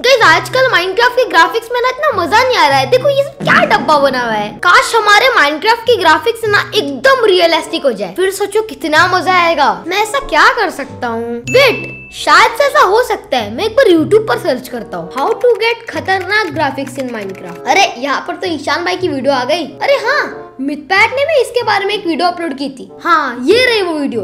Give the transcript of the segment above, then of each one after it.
Guys आजकल Minecraft के graphics में ना इतना मज़ा नहीं आ रहा है। देखो, ये सब क्या डब्बा बना हुआ है? काश हमारे माइनक्राफ्ट की ग्राफिक्स ना एकदम रियलिस्टिक हो जाए। फिर सोचो कितना मज़ा आएगा। मैं ऐसा क्या कर सकता हूँ? वेट शायद से ऐसा हो सकता है। मैं एक बार YouTube पर सर्च करता हूँ। हाउ टू गेट खतरनाक ग्राफिक्स इन माइनक्राफ्ट अरे, यहाँ पर तो ईशान भाई की वीडियो आ गई। अरे हाँ मिथपैट ने भी इसके बारे में एक वीडियो अपलोड की थी। हाँ ये रही वो वीडियो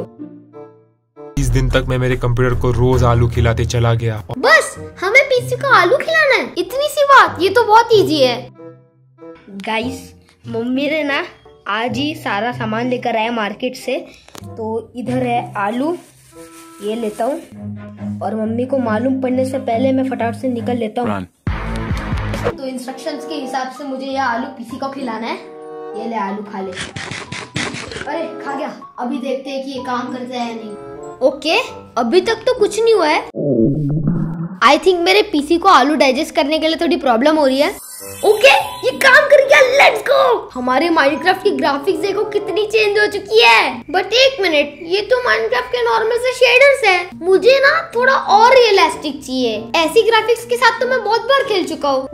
दिन तक मैं मेरे कंप्यूटर को रोज आलू खिलाते चला गया। बस हमें पीसी को आलू खिलाना है। इतनी सी बात ये तो बहुत इजी है। गाइस मम्मी ने ना आज ही सारा सामान लेकर आया मार्केट से। तो इधर है आलू ये लेता हूँ। और मम्मी को मालूम पड़ने से पहले मैं फटाफट से निकल लेता हूँ। तो इंस्ट्रक्शंस के हिसाब से मुझे ये आलू पीसी को खिलाना है। ये ले आलू खा ले। अरे खा गया। अभी देखते हैं कि ये काम करता है या नहीं। ओके अभी तक तो कुछ नहीं हुआ है। आई थिंक मेरे पीसी को आलू डाइजेस्ट करने के लिए थोड़ी प्रॉब्लम हो रही है। ओके ये काम कर गया लेट्स गो हमारे माइनक्राफ्ट की ग्राफिक्स देखो कितनी चेंज हो चुकी है। बट एक मिनट ये तो माइनक्राफ्ट के नॉर्मल से शेडर्स है। मुझे ना थोड़ा और रियलिस्टिक चाहिए। ऐसी ग्राफिक्स के साथ तो मैं बहुत बार खेल चुका हूँ।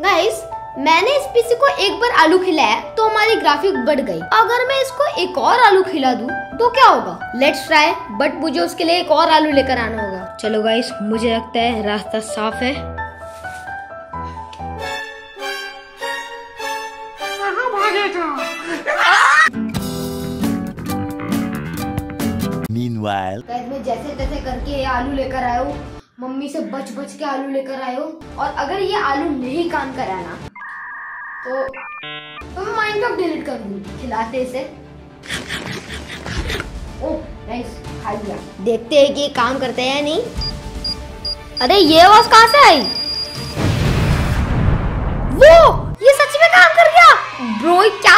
मैंने इस पीसी को एक बार आलू खिलाया तो हमारी ग्राफिक बढ़ गई। अगर मैं इसको एक और आलू खिला दूँ तो क्या होगा? लेट्स ट्राई बट मुझे उसके लिए एक और आलू लेकर आना होगा। चलो गाइस मुझे लगता है रास्ता साफ़ है। Meanwhile, मैं जैसे तैसे करके ये आलू लेकर आया हूँ। मम्मी से बच बच के आलू लेकर आया हूँ। और अगर ये आलू नहीं काम करा ना तो तो मैं माइनक्राफ्ट डिलीट कर दूँ, खिलाते इसे। ओ नाइस खा लिया। देखते हैं कि काम करते हैं या नहीं। अरे, ये आवाज़ कहाँ से आई?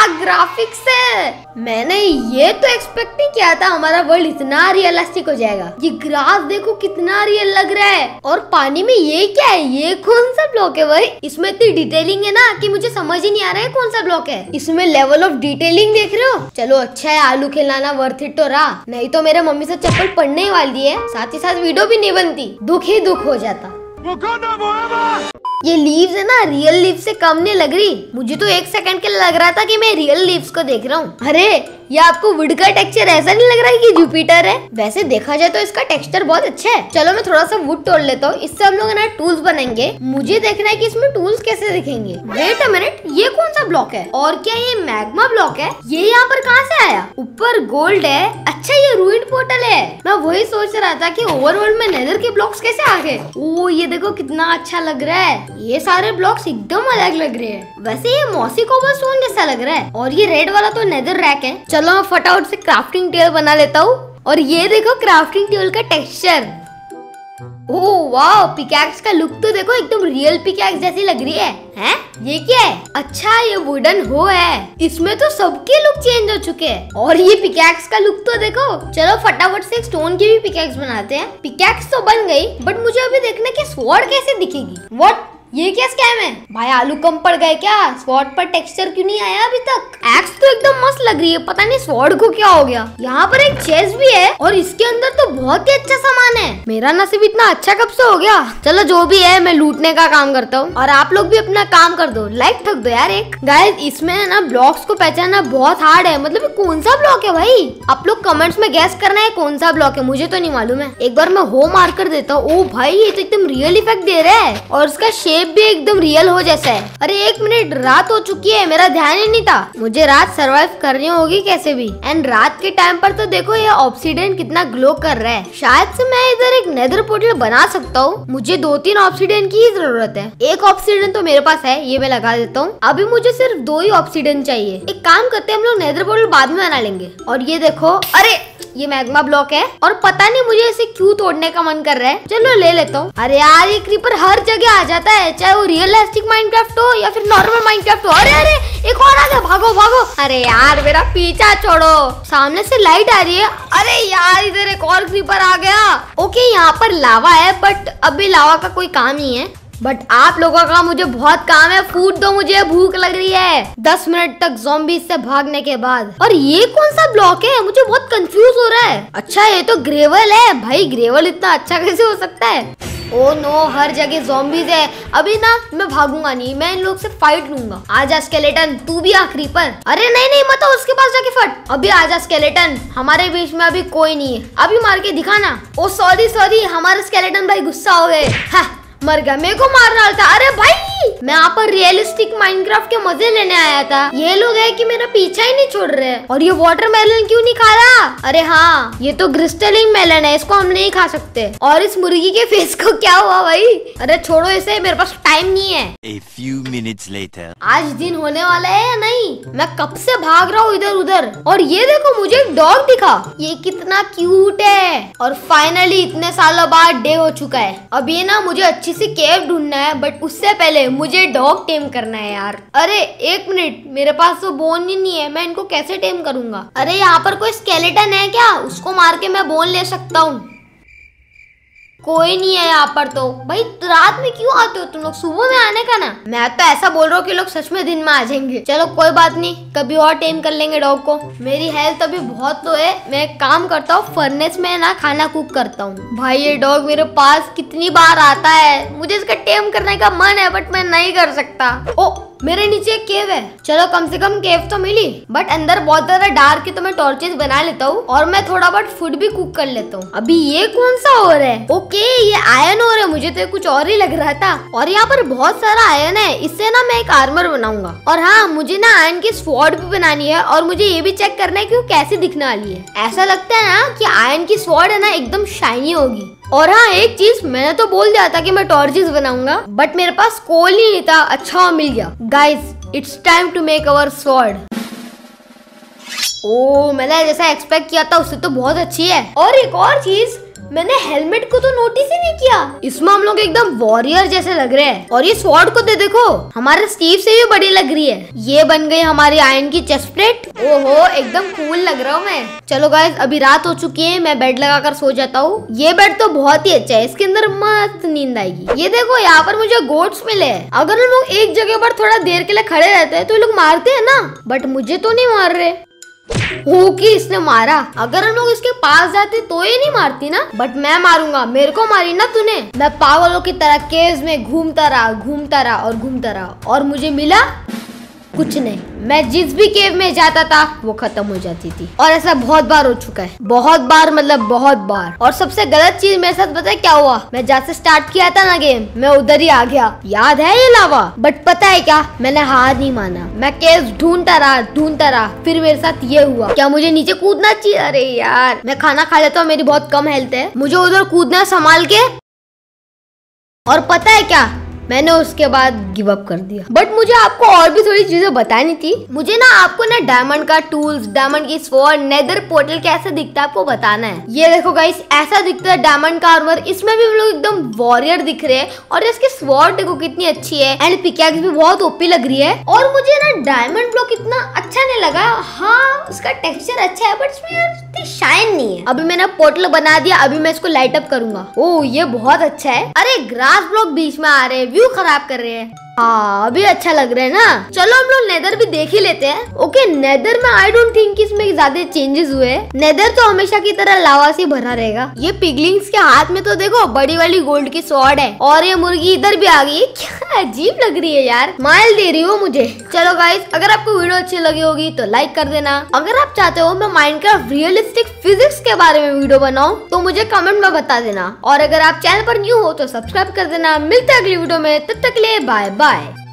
ग्राफिक्स है। मैंने ये तो एक्सपेक्ट नहीं किया था, हमारा वर्ल्ड इतना रियलिस्टिक हो जाएगा। ये ग्रास देखो कितना रियल लग रहा है। और पानी में ये क्या है? ये कौन सा ब्लॉक है भाई? इसमें इतनी डिटेलिंग है ना कि मुझे समझ ही नहीं आ रहा है कौन सा ब्लॉक है। इसमें लेवल ऑफ़ डिटेलिंग देख रहे हो? चलो अच्छा है, आलू खिलाना वर्थ इट तो रहा। नहीं तो मेरे मम्मी से चप्पल पड़ने वाली है। साथ ही साथ वीडियो भी नहीं बनती। दुख ही दुख हो जाता। ये लीव्स है ना रियल लीव से कम नहीं लग रही। मुझे तो एक सेकंड के लग रहा था कि मैं रियल लीव्स को देख रहा हूँ। अरे ये आपको वुड का टेक्सचर ऐसा नहीं लग रहा है कि जुपिटर है? वैसे देखा जाए तो इसका टेक्सचर बहुत अच्छा है। चलो मैं थोड़ा सा वुड तोड़ लेता हूँ। इससे हम लोग ना टूल्स बनाएँगे मुझे देखना है कि इसमें टूल्स कैसे दिखेंगे। वेट अ मिनट ये कौन सा ब्लॉक है? और क्या ये मैग्मा ब्लॉक है? ये यहाँ पर कहाँ से आया? ऊपर गोल्ड है। अच्छा ये रूइंड पोर्टल है। मैं वही सोच रहा था कि ओवरवर्ल्ड में नेदर के ब्लॉक्स कैसे आ गए? ओ ये देखो कितना अच्छा लग रहा है। ये सारे ब्लॉक्स एकदम अलग लग रहे हैं। वैसे ये मौसी कोबलस्टोन जैसा लग रहा है। और ये रेड वाला तो नेदर रैक है। चलो मैं फटाफट से क्राफ्टिंग टेबल बना लेता हूँ। और ये देखो क्राफ्टिंग टेबल का टेक्सचर ओह वाह पिकैक्स का लुक तो देखो एकदम रियल पिकैक्स जैसी लग रही है। हैं? ये क्या है? अच्छा ये वुडन हो है। इसमें तो सबके लुक चेंज हो चुके हैं। और ये पिकैक्स का लुक तो देखो। चलो फटाफट से स्टोन की भी पिकैक्स बनाते हैं। पिकैक्स तो बन गई बट मुझे अभी देखना कि स्वॉर्ड कैसे दिखेगी। व्हाट ये क्या स्कैम है? भाई, आलू कम पड़ गए क्या? स्वॉर्ड पर टेक्सचर क्यों नहीं आया अभी तक? एक्स तो एकदम मस्त लग रही है, पता नहीं स्वॉर्ड को क्या हो गया। यहाँ पर एक चेस भी है, और इसके अंदर तो बहुत ही अच्छा सामान है। मेरा नसीब इतना अच्छा कब से हो गया? चलो, जो भी है, मैं लूटने का काम करता हूँ। और आप लोग भी अपना काम कर दो लाइक ठक दो यार एक। गाइस इसमें ना ब्लॉक्स को पहचानना बहुत हार्ड है। मतलब कौन सा ब्लॉक है भाई? आप लोग कमेंट्स में गैस करना है, कौन सा ब्लॉक है। मुझे तो नहीं मालूम है। एक बार मैं हो मार कर देता हूँ। ओ भाई, ये तो एकदम रियल इफ़ेक्ट दे रहा है। और इसका शेप भी एकदम रियल हो जैसा है। अरे एक मिनट रात हो चुकी है, मेरा ध्यान ही नहीं था। मुझे रात सरवाइव करनी होगी कैसे भी। एंड रात के टाइम पर तो देखो ये ऑक्सीडेंट कितना ग्लो कर रहा है। शायद से मैं इधर एक नेदर पोर्टल बना सकता हूँ। मुझे दो तीन ऑक्सीडेंट की ही ज़रूरत है। एक ऑक्सीडेंट तो मेरे पास है, ये मैं लगा देता हूँ। अभी मुझे सिर्फ़ दो ही ऑक्सीडेंट चाहिए। एक काम करते हैं, हम लोग नेदर पोर्टल बाद में बना लेंगे। और ये देखो, अरे ये मैग्मा ब्लॉक है और पता नहीं मुझे इसे क्यों तोड़ने का मन कर रहा है। चलो ले लेता हूँ। अरे यार, ये क्रीपर हर जगह आ जाता है, चाहे वो रियलिस्टिक माइनक्राफ्ट हो या फिर नॉर्मल माइनक्राफ्ट हो। अरे अरे, एक और आ गया भागो भागो। अरे यार, मेरा पीछा छोड़ो। सामने से लाइट आ रही है। अरे यार, इधर एक और क्रीपर आ गया। ओके यहाँ पर लावा है बट अभी लावा का कोई काम नहीं है। बट आप लोगों का मुझे बहुत काम है। फ़ूड दो मुझे भूख लग रही है। दस मिनट तक जोम्बी से भागने के बाद। और ये कौन सा ब्लॉक है? मुझे बहुत कंफ्यूज हो रहा है। अच्छा ये तो ग्रेवल है। भाई ग्रेवल इतना अच्छा कैसे हो सकता है? ओ नो हर जगह zombies है। अभी ना मैं भागूँगा नहीं। मैं इन लोग से फाइट लूँगा। आजा स्केलेटन तू भी आखिरी पर। अरे नहीं नहीं मत उसके पास जाके फट। अभी आजा स्केलेटन हमारे बीच में अभी कोई नहीं है। अभी मार के दिखाना। ओ सॉरी सॉरी हमारे स्केलेटन भाई गुस्सा हो गए। हाँ, मर गया मेरे को मार रहा था अरे भाई! मैं यहाँ पर रियलिस्टिक माइनक्राफ्ट के मज़े लेने आया था। ये लोग है कि मेरा पीछा ही नहीं छोड़ रहे और ये वाटर मेलन क्यों नहीं खा रहा? अरे हाँ ये तो क्रिस्टलिंग मेलन है इसको हम नहीं खा सकते। और इस मुर्गी के फेस को क्या हुआ भाई? अरे छोड़ो इसे मेरे पास टाइम नहीं है। A few minutes later. आज दिन होने वाला है या नहीं? मैं कब से भाग रहा हूँ इधर उधर? और ये देखो मुझे एक डॉग दिखा। ये कितना क्यूट है। और फाइनली इतने सालों बाद डे हो चुका है। अब ये ना मुझे अच्छी सी केव ढूंढना है बट उससे पहले मुझे डॉग टेम करना है यार। अरे, एक मिनट, मेरे पास तो बोन ही नहीं है, मैं इनको कैसे टेम करूँगा? अरे, यहाँ पर कोई स्केलेटन है क्या? उसको मार के मैं बोन ले सकता हूँ। कोई नहीं है यहाँ पर तो। भाई, रात में क्यों आते हो तुम लोग? सुबह में आने का ना। मैं तो ऐसा बोल रहा हूँ कि लोग सच में दिन में आ जाएँगे। चलो, कोई बात नहीं। कभी और टेम कर लेंगे डॉग को। मेरी हेल्थ अभी बहुत लो है। मैं काम करता हूँ फर्नेस में ना खाना कुक करता हूँ। भाई, ये डॉग मेरे पास कितनी बार आता है। मुझे इसका टेम करने का मन है बट मैं नहीं कर सकता। ओ मेरे नीचे एक केव है। चलो, कम से कम केव तो मिली। बट अंदर बहुत ज़्यादा डार्क है तो मैं टॉर्चेस बना लेता हूँ और मैं थोड़ा बहुत फ़ूड भी कुक कर लेता हूँ। अभी ये कौन सा और है? ओके ये आयन और है। मुझे तो कुछ और ही लग रहा था। और यहाँ पर बहुत सारा आयन है। इससे ना मैं एक आर्मर बनाऊँगा। और हाँ मुझे ना आयन की स्वॉर्ड भी बनानी है और मुझे ये भी चेक करना है की वो कैसी दिखने वाली है। ऐसा लगता है ना की आयन की स्वॉर्ड है ना, एकदम शाइनी होगी। और हाँ एक चीज़ मैंने तो बोल दिया था कि मैं टॉर्चेस बनाऊँगा बट मेरे पास कोल ही नहीं था। अच्छा मिल गया। Guys it's time to make our sword ओ मैंने जैसा एक्सपेक्ट किया था उससे तो बहुत अच्छी है। और एक और चीज़ मैंने हेलमेट को तो नोटिस ही नहीं किया। इसमें हम लोग एकदम वॉरियर जैसे लग रहे हैं। और ये स्वॉर्ड को दे देखो, हमारे स्टीव से भी बड़ी लग रही है। ये बन गई हमारी आयन की चेस्ट प्लेट ओहो, एकदम कूल लग रहा हूँ मैं। चलो गाइस अभी रात हो चुकी है, मैं बेड लगाकर सो जाता हूँ। ये बेड तो बहुत ही अच्छा है, इसके अंदर मस्त नींद आएगी। ये देखो, यहाँ पर मुझे गोट्स मिले अगर हम लोग एक जगह पर थोड़ा देर के लिए खड़े रहते हैं तो ये लोग मारते हैं ना? बट मुझे तो नहीं मार रहे। कि इसने मारा? अगर हम लोग इसके पास जाते तो ये नहीं मारती ना? बट मैं मारूँगा। मेरे को मारी ना तूने? मैं पागलों की तरह केज में घूमता रहा घूमता रहा और घूमता रहा। और मुझे मिला? कुछ नहीं। मैं जिस भी केव में जाता था, वो खत्म हो जाती थी। और ऐसा बहुत बार हो चुका है। बहुत बार मतलब बहुत बार। और सबसे गलत चीज़ मेरे साथ पता है क्या हुआ? मैं जहाँ से स्टार्ट किया था ना गेम मैं उधर ही आ गया। याद है ये लावा? बट पता है क्या? मैंने हार नहीं माना। मैं केव ढूंढता रहा ढूंढता रहा। फिर मेरे साथ ये हुआ। क्या मुझे नीचे कूदना चाहिए? अरे यार। मैं खाना खा लेता हूँ, मेरी बहुत कम हेल्थ है। मुझे उधर कूदना संभाल के। और पता है क्या? मैंने उसके बाद गिव अप कर दिया। बट मुझे आपको और भी थोड़ी चीज़ें बतानी थी। मुझे ना आपको ना डायमंड का टूल्स डायमंड की स्वॉर्ड नेदर पोर्टल कैसे दिखता है आपको बताना है। ये देखो गाइस ऐसा दिखता है डायमंड का आर्मर इसमें भी हम लोग एकदम वॉरियर दिख रहे हैं। और इसकी स्वॉर्ड देखो कितनी अच्छी है। एंड पिकैक्स भी बहुत ओपी लग रही है। और मुझे ना डायमंड ब्लॉक इतना अच्छा नहीं लगा। हाँ उसका टेक्सचर अच्छा है बट इसमें शाइन नहीं है। अभी मैंने पोर्टल बना दिया, अभी मैं इसको लाइट अप करूँगा। ओ ये बहुत अच्छा है। अरे ग्रास ब्लॉक बीच में आ रहे हैं। व्यू खराब कर रहे हैं। हाँ अभी अच्छा लग रहा है ना। चलो हम लोग नेदर भी देख ही लेते हैं। ओके नेदर में आई डोंट थिंक इसमें ज़्यादा चेंजेस हुए नेदर तो हमेशा की तरह लावा से भरा रहेगा। ये पिगलिंग्स के हाथ में तो देखो, बड़ी वाली गोल्ड की स्वॉर्ड है। और ये मुर्गी इधर भी आ गई। क्या अजीब लग रही है यार। माइल दे रही हो मुझे। चलो गाइस अगर आपको वीडियो अच्छी लगी होगी तो लाइक कर देना। अगर आप चाहते हो मैं माइनक्राफ्ट रियलिस्टिक फिजिक्स के बारे में वीडियो बनाऊँ तो मुझे कमेंट में बता देना। और अगर आप चैनल पर न्यू हो तो सब्सक्राइब कर देना। मिलते अगली वीडियो में। तब तक के लिए बाय बाय Bye.